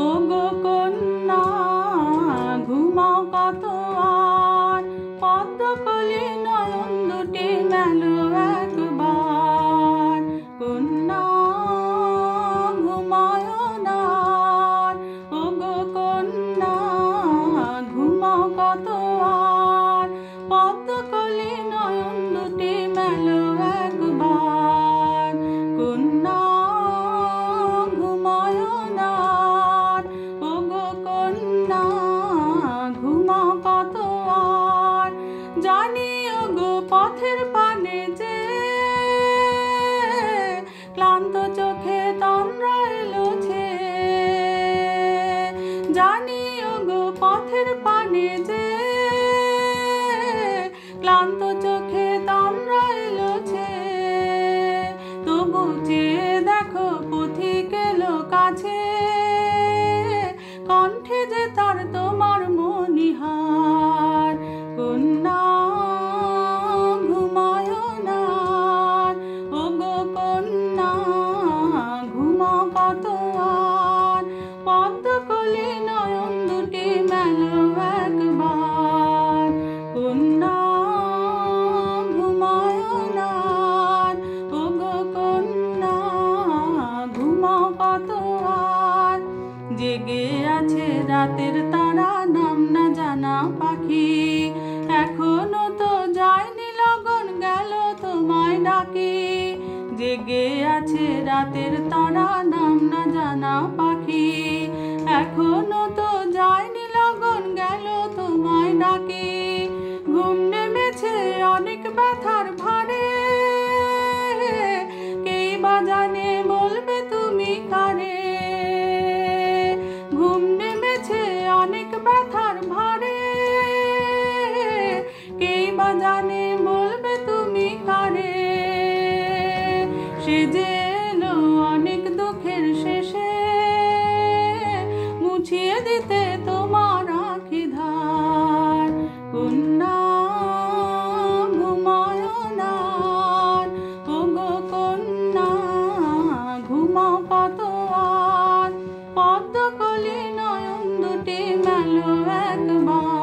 Congo, Congo. গো পথের পানে যে ক্লান্ত চোখে তন্দ্রা এলো ছে জানি গো পথের পানে যে ক্লান্ত চোখে জেগে আছে রাতের তারা, নাম না জানা পাখি। এখনও তো যায়নি লগন, গেল তোমায় ডাকি। জেগে আছে রাতের তারা, নাম না জানা পাখি। এখনও তো যায়নি লগন, গেল তোমায় ডাকি। ঘুম নেমেছে অনেক ব্যথার ভারে। কে বাজানে বলবে তুমি কারে? সে যেন অনেক দুঃখের শেষে মুছিয়ে দিতে তোমার আখি ধার কন্যা নয়ন দুটি মেলো একবার।